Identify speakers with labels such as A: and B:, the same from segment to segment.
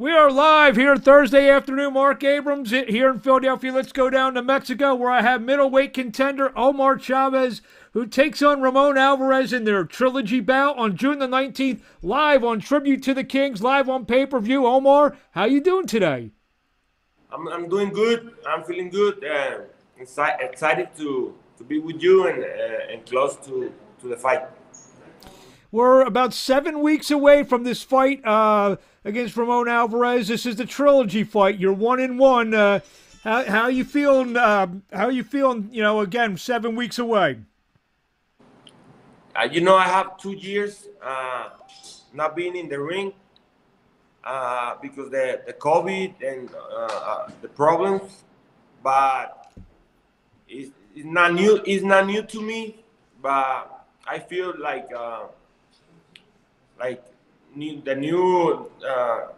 A: We are live here Thursday afternoon. Mark Abrams here in Philadelphia. Let's go down to Mexico where I have middleweight contender Omar Chavez who takes on Ramon Alvarez in their trilogy bout on June the 19th live on Tribute to the Kings, live on pay-per-view. Omar, how you doing today?
B: I'm, I'm doing good. I'm feeling good. Uh, excited to, to be with you and, uh, and close to, to the fight.
A: We're about seven weeks away from this fight uh, against Ramon Alvarez. This is the trilogy fight. You're one in one. Uh, how how you feeling? Uh, how you feeling? You know, again, seven weeks away.
B: Uh, you know, I have two years uh, not being in the ring uh, because the the COVID and the problems, but it's, it's not new. It's not new to me, but I feel like like new, the new uh,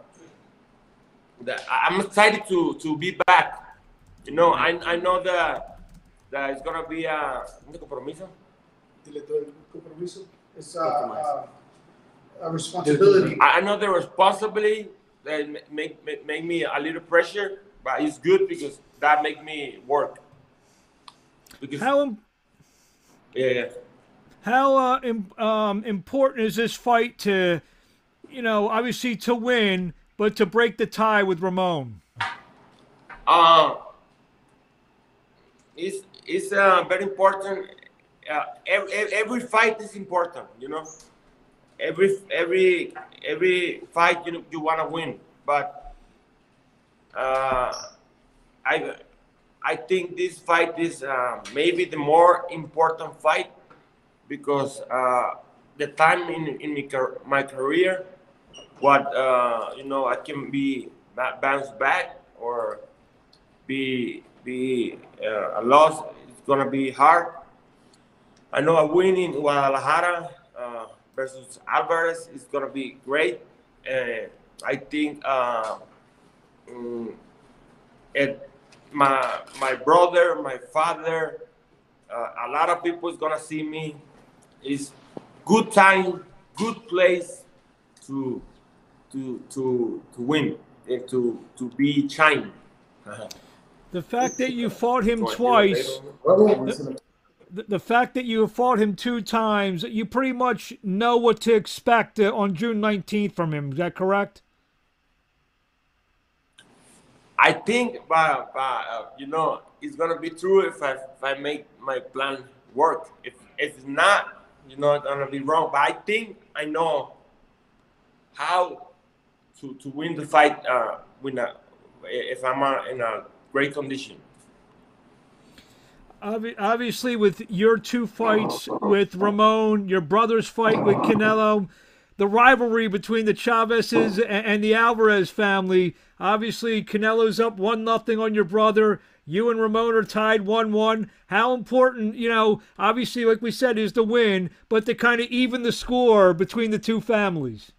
B: the, I'm excited to to be back. You know, I I know that that it's gonna be uh, a compromiso.
C: compromiso. It's a, a, a responsibility.
B: I know the responsibility that make, make make me a little pressure, but it's good because that make me work.
A: Because how?
B: Yeah. yeah.
A: How uh, Im- um, important is this fight to, you know, obviously to win, but to break the tie with Ramon?
B: Uh, it's it's uh, very important. Uh, every, every fight is important, you know. Every every every fight you you want to win, but uh, I I think this fight is uh, maybe the more important fight because uh, the time in, in my my career, what uh, you know, I can be bounce back or be be uh, a loss. It's gonna be hard. I know a win in Guadalajara uh, versus Alvarez is gonna be great. And I think uh, um, it, my my brother, my father, uh, a lot of people is gonna see me is good time, good place to to to to win and to to be shining.
A: The fact that you fought him twice, the, the, fact that you fought him two times, you pretty much know what to expect uh, on June 19th from him. Is that correct?
B: I think, but, but uh, you know, it's gonna be true if I if I make my plan work. If if it's not, you're not gonna be wrong. But I think I know how to, to win the fight uh, when if I'm uh, in a great condition.
A: Obviously, with your two fights with Ramon, your brother's fight with Canelo, the rivalry between the Chavezes and the Alvarez family. Obviously, Canelo's up one nothing on your brother. You and Ramon are tied 1 1. How important, you know, obviously, like we said, is the win, but to kind of even the score between the two families?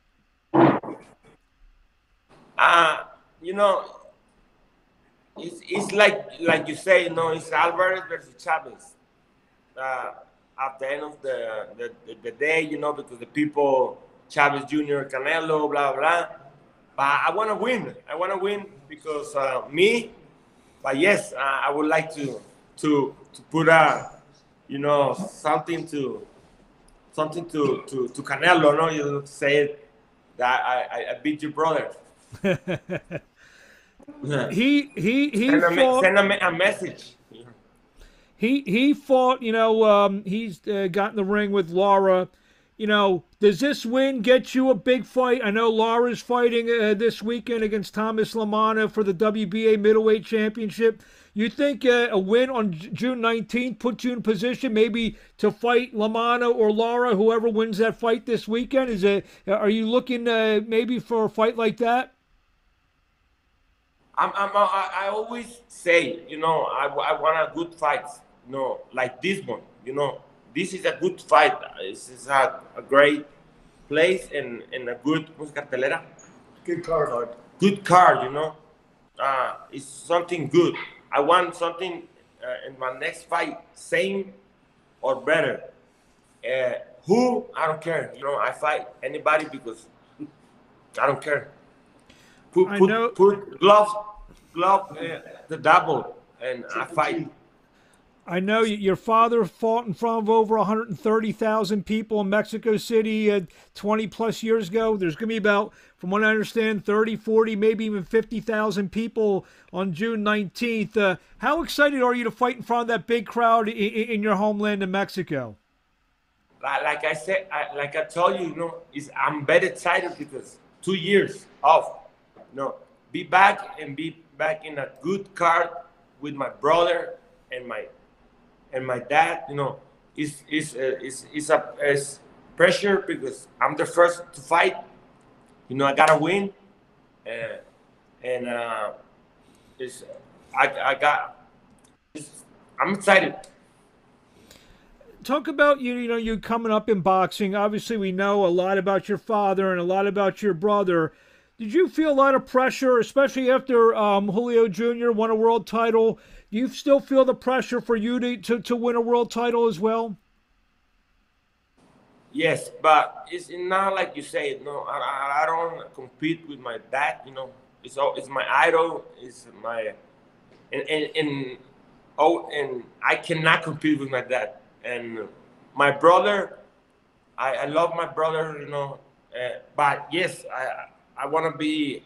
B: Uh, you know, it's, it's like like you say, you know, it's Alvarez versus Chavez. Uh, at the end of the, the, the, day, you know, because the people, Chavez Jr., Canelo, blah, blah. But I want to win. I want to win because uh, me, but yes, uh, I would like to to to put a you know something to something to to to Canelo, no, you know, say that I, I beat your brother.
A: he he he
B: send,
A: fought,
B: a, send a, a message.
A: He he fought. You know, um, he's uh, got in the ring with Lara you know, does this win get you a big fight? I know Lara's fighting uh, this weekend against Thomas LaManna for the WBA middleweight championship. You think uh, a win on June 19th puts you in position maybe to fight LaManna or Lara, whoever wins that fight this weekend? Is it? Are you looking uh, maybe for a fight like that?
B: I'm, I'm, I, I always say, you know, I, I want a good fight, you know, like this one, you know this is a good fight. This is a, a great place and, and a good cartelera.
C: Good card.
B: Good card, you know. Uh, it's something good. I want something uh, in my next fight, same or better. Uh, who? I don't care. You know, I fight anybody because I don't care. put
A: I
B: put, put glove glove uh, the double and I fight.
A: I know your father fought in front of over 130,000 people in Mexico City uh, 20 plus years ago. There's going to be about, from what I understand, 30, 40, maybe even 50,000 people on June 19th. Uh, how excited are you to fight in front of that big crowd in, in your homeland in Mexico?
B: Like, I said, I, like I told you, you know, I'm very excited because two years off, you know, be back and be back in a good card with my brother and my and my dad. You know, is is uh, is is a is pressure because I'm the first to fight. You know, I gotta win, uh, and uh, it's I I got. It's, I'm excited.
A: talk about you you know you coming up in boxing obviously we know a lot about your father and a lot about your brother did you feel a lot of pressure especially after um, julio jr won a world title do you still feel the pressure for you to, to, to win a world title as well
B: Yes, but it's not like you say. No, I, I- don't compete with my dad. You know, it's all, it's my idol. It's my and and, and oh, and I cannot compete with my dad. And my brother, I, I love my brother. You know, uh, but yes, I I want to be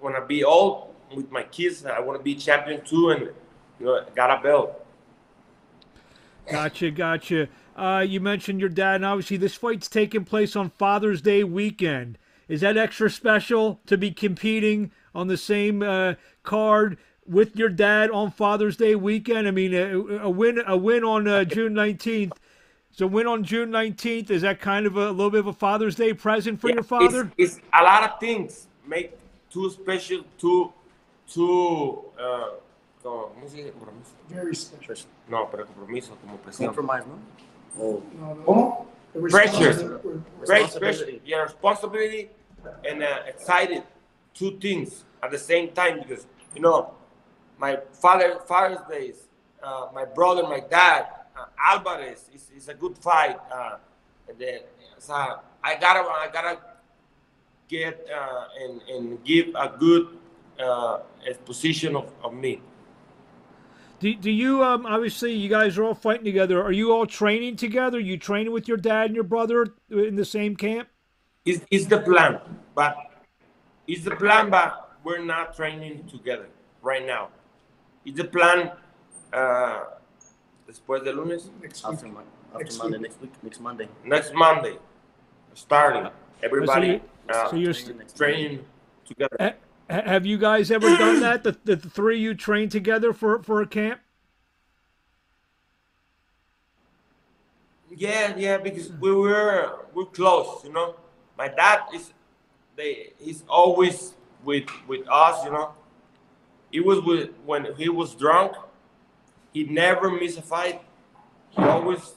B: want to be old with my kids. I want to be champion too, and you know, got a belt.
A: gotcha gotcha uh, you mentioned your dad and obviously this fight's taking place on father's day weekend is that extra special to be competing on the same uh, card with your dad on Father's Day weekend? I mean, a, a win a win on uh, June nineteenth. So win on June nineteenth is that kind of a, little bit of a Father's Day present for
B: Yeah,
A: your father?
B: It's, it's a lot of things make too special, too, too. Uh, como, ¿cómo se dice? Compromiso.
C: Very special.
B: No, pero compromiso, como presión.
D: Compromise, no? Oh,
C: No, no. The
B: Pressure.
C: responsibility-
B: Great pressure, yeah, responsibility, and uh, excited. Two things at the same time because you know, my father, Father's Days, uh, my brother, my dad, Alvarez is, is a good fight. Uh, then, so I gotta, I gotta get uh, and and give a good uh, exposition of, of me.
A: Do, do you um obviously you guys are all fighting together? Are you all training together? You training with your dad and your brother in the same camp?
B: Is is the plan, but is the plan, but we're not training together right now. Is the plan uh, después de lunes,
C: Next week.
D: after, after
C: Next
D: Monday,
C: week.
D: next week, next Monday.
B: next Monday, starting everybody
A: you-
B: uh,
A: so you're
D: Training next
B: training together.
A: Ha- have you guys ever done that? The, the, the three you train together for for a camp?
B: Yeah, yeah, because we were we're close, you know. My dad is they he's always with with us, you know. He was with when he was drunk. He never miss a fight. He always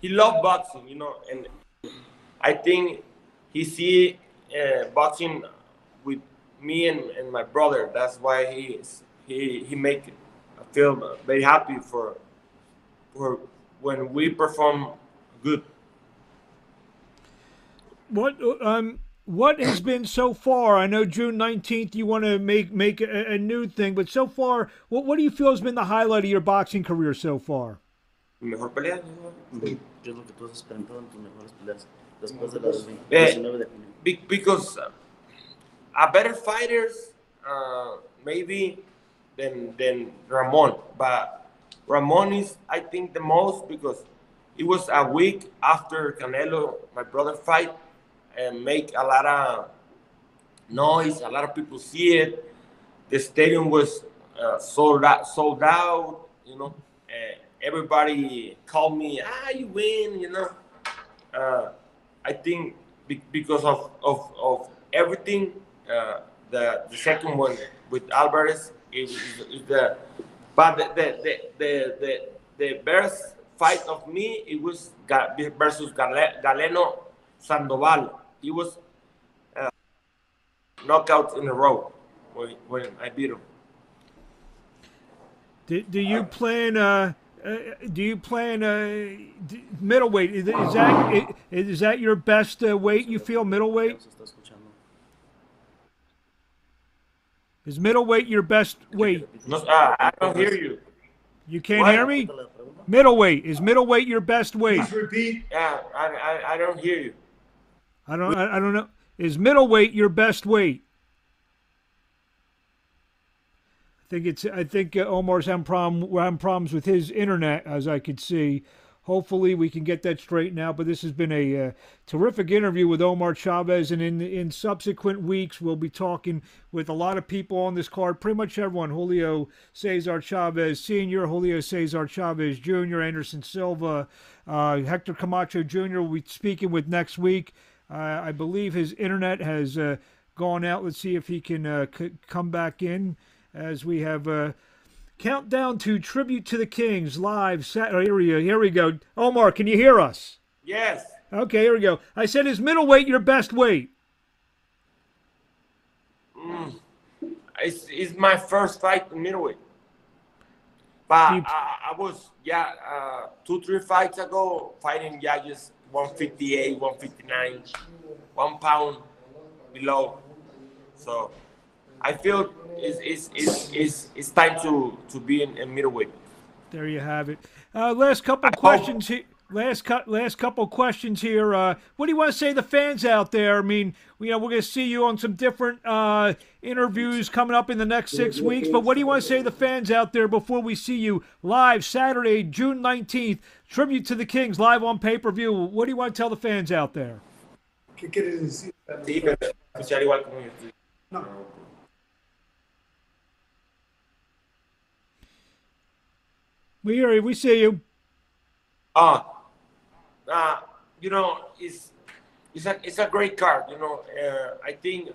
B: he loved boxing, you know, and I think he see uh, boxing with me and, and my brother. That's why he is, he he make feel very happy for for when we perform good.
A: What um what has been so far? I know June nineteenth you want to make make a, a new thing, but so far, what what do you feel has been the highlight of your boxing career so far?
B: Mi mejor pelea.
D: ¿Qué es lo que tú has esperado en tus mejores peleas? Después de la del
B: Eh,
D: 19 de junio.
B: Because uh, a better fighters uh, maybe than than Ramon, but Ramon is I think the most because it was a week after Canelo, my brother fight, and make a lot of noise. A lot of people see it. The stadium was uh, sold out. Sold out. You know, uh, everybody called me. Ah, you win. You know. Uh, I think be- because of of, of everything, uh, the the second one with Alvarez is, the but the the the the, the, the best fight of me it was versus Galeno Sandoval. He was uh, knockouts in a row when, when I beat him.
A: Do, do you plan uh, uh do you plan uh d- middleweight? Is, is that is, is that your best uh, weight? You feel middleweight?
D: Se está escuchando.
A: Is middleweight your best weight?
B: No, uh, I don't hear you.
A: You can't
B: What?
A: hear me?
D: Repite la pregunta.
A: Middleweight. Is middleweight your best weight?
C: Please repeat.
B: Yeah, I, I, I don't hear you.
A: I don't I, I don't know. Is middleweight your best weight? I think it's I think uh, Omar's having problem having problems with his internet as I could see. Hopefully we can get that straightened out. But this has been a uh, terrific interview with Omar Chavez, and in in subsequent weeks we'll be talking with a lot of people on this card. Pretty much everyone: Julio Cesar Chavez Sr., Julio Cesar Chavez Jr., Anderson Silva, uh, Hector Camacho Jr. We'll be speaking with next week. Uh, I believe his internet has uh, gone out. Let's see if he can uh, c- come back in as we have uh, countdown to tribute to the Kings live. Sat- oh, here we go. Here we go. Omar, can you hear us?
B: Yes.
A: Okay, here we go. I said, is middleweight your best weight?
B: It's, it's my first fight in middleweight. But
A: You-
B: I, I was, yeah, uh, two, three fights ago, fighting, just 158, 159, one pound below. So I feel it's, it's, it's, it's, it's time to, to be in, in middleweight.
A: There you have it. Uh, last couple
B: I hope-
A: questions here. Last cut. Last couple questions here. Uh, what do you want to say to the fans out there? I mean, you know, we're going to see you on some different uh, interviews coming up in the next six weeks. But what do you want to say to the fans out there before we see you live Saturday, June nineteenth? Tribute to the Kings live on pay per view. What do you want to tell the fans out there?
C: ¿Qué quieres decir?
B: Sí, pero escuchar igual como yo estoy.
C: No.
A: We hear you. We see you.
B: Uh, uh, you know, it's it's a it's a great card. You know, uh, I think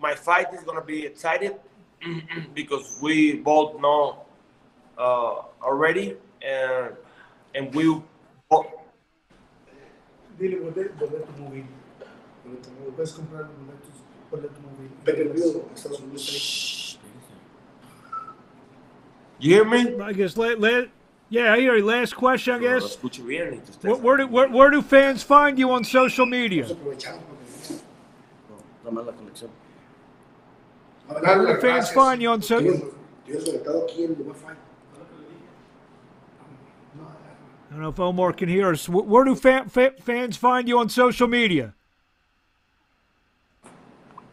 B: my fight is gonna be excited because we both know uh, already, and and we both,
C: Dile boleto, boleto móvil. Boleto móvil. Puedes comprar los boletos, boleto móvil. Pero Estados Unidos.
B: you hear me?
A: I guess. La- la- yeah, I hear you. Last question. I guess.
B: escucho bien, y tú estás-
A: Where, where do where, where do fans find you on social media?
C: Aprovechamos porque-
D: No, nada más la conexión.
C: Dale las
A: fans find you on so-
C: Tienes tienes conectado aquí en el Wi-Fi. No,
A: I don't know if Omar can hear us. Where do fa- fa- fans find you on social media?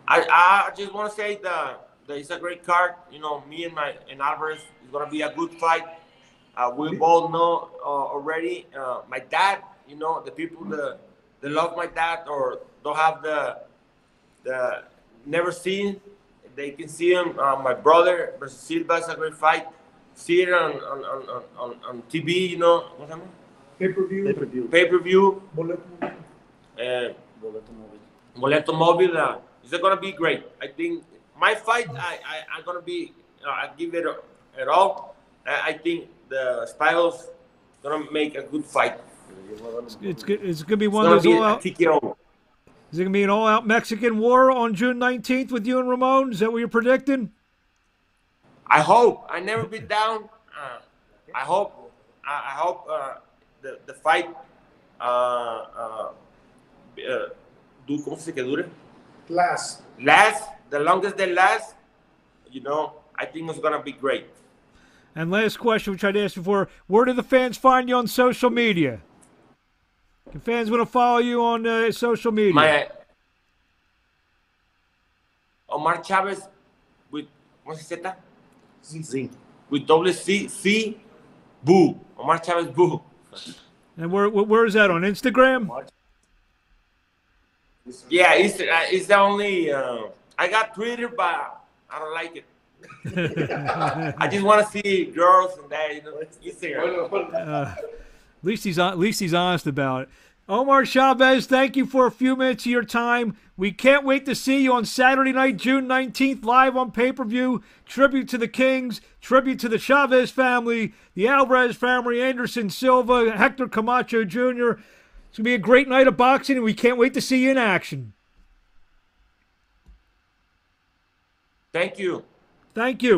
B: I, I just want to say that, that it's a great card. You know, me and my and Alvarez is gonna be a good fight. Uh, we both know uh, already. Uh, my dad, you know, the people that that love my dad or don't have the the never seen, they can see him. Uh, my brother versus Silva is a great fight. See it on on, on, on, on, on TV. You know, what's that?
C: Pay-per-view.
D: Pay-per-view.
B: Pay per view.
C: Boleto móvil.
B: Uh,
D: Boleto móvil.
B: Boleto Mobile uh, is gonna be great. I think my fight, I, I I'm gonna be, uh, I give it at all. I, I think the styles gonna make a good fight.
D: Yo voy a dar los
A: It's good. It's gonna be
B: It's
A: one
B: gonna
A: of those all
B: a
A: out.
B: TKO.
A: Is it gonna be an all out Mexican war on June nineteenth with you and Ramon? Is that what you're predicting?
B: I hope. I never been down. Uh, I hope. I, I hope uh, the the fight uh, uh, uh, do como se que dure
C: Last.
B: last the longest they last. You know, I think it's gonna be great.
A: And last question, which I'd asked before: Where do the fans find you on social media? Can fans want to follow you on uh, social media?
B: My Omar Chavez with what's his Z?
D: Sí.
B: With double C C Boo. Omar Chavez Boo.
A: and where, where where is that on Instagram?
B: Yeah, it's uh, it's the only. Uh, I got Twitter, but I don't like it. I just want to see girls and that. You know, Instagram.
A: Uh, at least he's at least he's honest about it. Omar Chavez, thank you for a few minutes of your time. We can't wait to see you on Saturday night, June 19th, live on pay per view. Tribute to the Kings, tribute to the Chavez family, the Alvarez family, Anderson Silva, Hector Camacho Jr. It's going to be a great night of boxing, and we can't wait to see you in action.
B: Thank you.
A: Thank you.